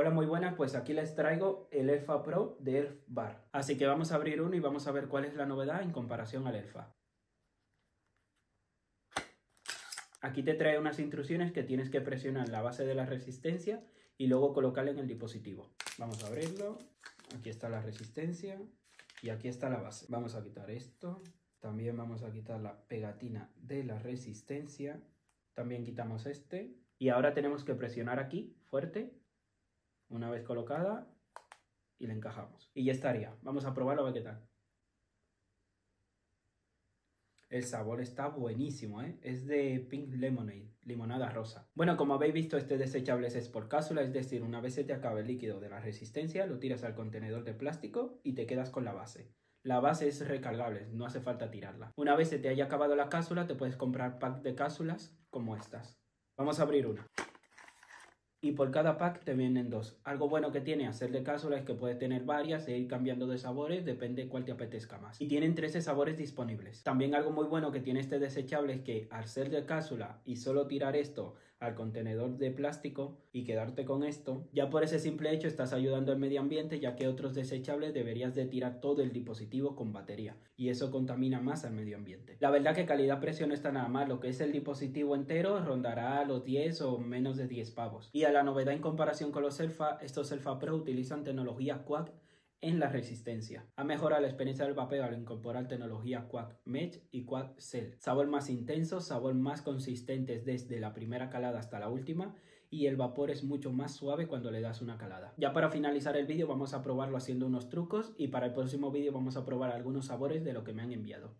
Hola, muy buenas, pues aquí les traigo el Elfa Pro de Elf Bar. Así que vamos a abrir uno y vamos a ver cuál es la novedad en comparación al Elfa. Aquí te trae unas instrucciones que tienes que presionar la base de la resistencia y luego colocarla en el dispositivo. Vamos a abrirlo. Aquí está la resistencia y aquí está la base. Vamos a quitar esto. También vamos a quitar la pegatina de la resistencia. También quitamos este. Y ahora tenemos que presionar aquí fuerte. Una vez colocada y la encajamos. Y ya estaría. Vamos a probarlo a ver qué tal. El sabor está buenísimo, ¿eh? Es de Pink Lemonade, limonada rosa. Bueno, como habéis visto, este desechable es por cápsula, es decir, una vez se te acaba el líquido de la resistencia, lo tiras al contenedor de plástico y te quedas con la base. La base es recargable, no hace falta tirarla. Una vez se te haya acabado la cápsula, te puedes comprar pack de cápsulas como estas. Vamos a abrir una y por cada pack te vienen dos. Algo bueno que tiene hacer de cápsula es que puedes tener varias e ir cambiando de sabores, depende cuál te apetezca más. Y tienen 13 sabores disponibles. También algo muy bueno que tiene este desechable es que al ser de cápsula y solo tirar esto al contenedor de plástico y quedarte con esto, ya por ese simple hecho estás ayudando al medio ambiente ya que otros desechables deberías de tirar todo el dispositivo con batería y eso contamina más al medio ambiente. La verdad que calidad-precio no está nada mal, lo que es el dispositivo entero rondará los 10 o menos de 10 pavos. Y la novedad en comparación con los Elfa, estos Elfa Pro utilizan tecnología Quad en la resistencia. Ha mejorado la experiencia del vapeo al incorporar tecnología Quad Mesh y Quad Cell. Sabor más intenso, sabor más consistente desde la primera calada hasta la última y el vapor es mucho más suave cuando le das una calada. Ya para finalizar el vídeo vamos a probarlo haciendo unos trucos y para el próximo vídeo vamos a probar algunos sabores de lo que me han enviado.